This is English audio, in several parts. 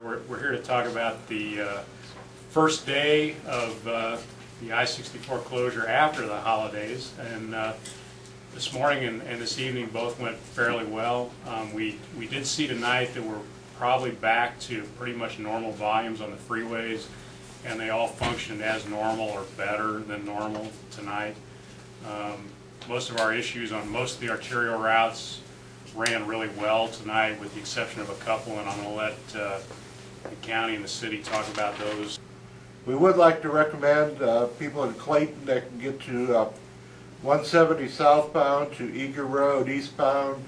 We're, we're here to talk about the uh, first day of uh, the I-64 closure after the holidays. And uh, this morning and, and this evening both went fairly well. Um, We, we did see tonight that we're probably back to pretty much normal volumes on the freeways, and they all functioned as normal or better than normal tonight. Um, Most of our issues on most of the arterial routes ran really well tonight, with the exception of a couple, and I'm going to let uh, the county and the city talk about those. We would like to recommend uh, people in Clayton that can get to uh, 170 southbound to Eager Road eastbound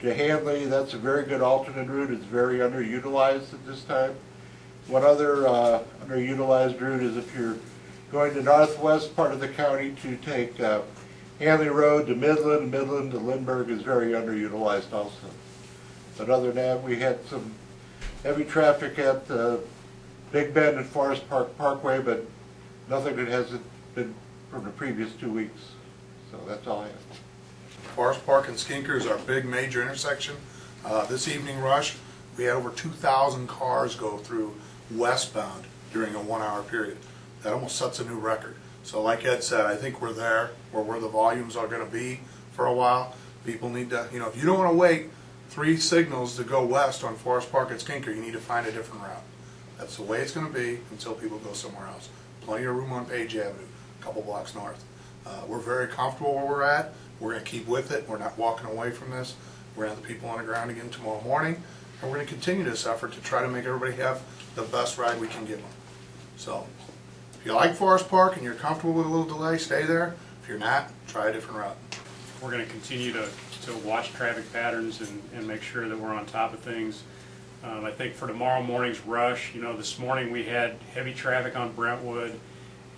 to Hanley. That's a very good alternate route. It's very underutilized at this time. One other uh, underutilized route is if you're going to northwest part of the county to take uh, Hanley Road to Midland, Midland to Lindbergh is very underutilized also. But other than that, we had some heavy traffic at uh, Big Bend and Forest Park Parkway, but nothing that hasn't been from the previous two weeks. So that's all I have. Forest Park and Skinker is our big major intersection. Uh, This evening rush, we had over 2,000 cars go through westbound during a one-hour period. That almost sets a new record. So like Ed said, I think we're there, where where the volumes are gonna be for a while. People need to, you know, if you don't wanna wait three signals to go west on Forest Park and Skinker, you need to find a different route. That's the way it's gonna be until people go somewhere else. Plenty of room on Page Avenue, a couple blocks north. Uh, We're very comfortable where we're at. We're gonna keep with it. We're not walking away from this. We're gonna have the people on the ground again tomorrow morning, and we're gonna continue this effort to try to make everybody have the best ride we can give them. So, if you like Forest Park and you're comfortable with a little delay, stay there. If you're not, try a different route. We're going to continue to, to watch traffic patterns and, and make sure that we're on top of things. Um, I think for tomorrow morning's rush, you know, this morning we had heavy traffic on Brentwood,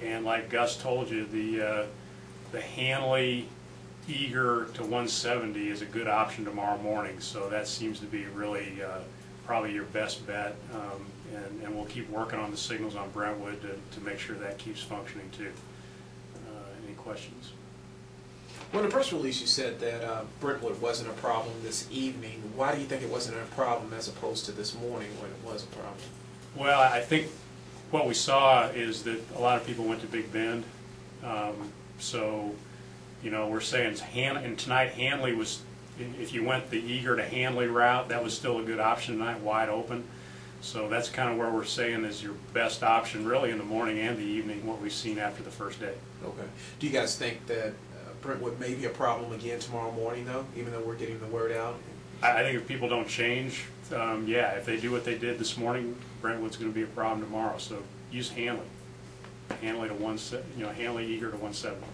and like Gus told you, the, uh, the Hanley Eager to 170 is a good option tomorrow morning, so that seems to be really uh, probably your best bet. Um, And, and we'll keep working on the signals on Brentwood to, to make sure that keeps functioning too. Uh, Any questions? Well, in the press release, you said that uh, Brentwood wasn't a problem this evening. Why do you think it wasn't a problem as opposed to this morning when it was a problem? Well, I think what we saw is that a lot of people went to Big Bend. Um, So, you know, we're saying Han, and tonight Hanley was, if you went the Eager to Hanley route, that was still a good option tonight, wide open. So that's kind of where we're saying is your best option, really in the morning and the evening, what we've seen after the first day. Okay. Do you guys think that uh, Brentwood may be a problem again tomorrow morning, though, even though we're getting the word out? I, I think if people don't change, um, yeah, if they do what they did this morning, Brentwood's gonna be a problem tomorrow, so use Hanley. Hanley to one you know, Hanley Eager to one seventy.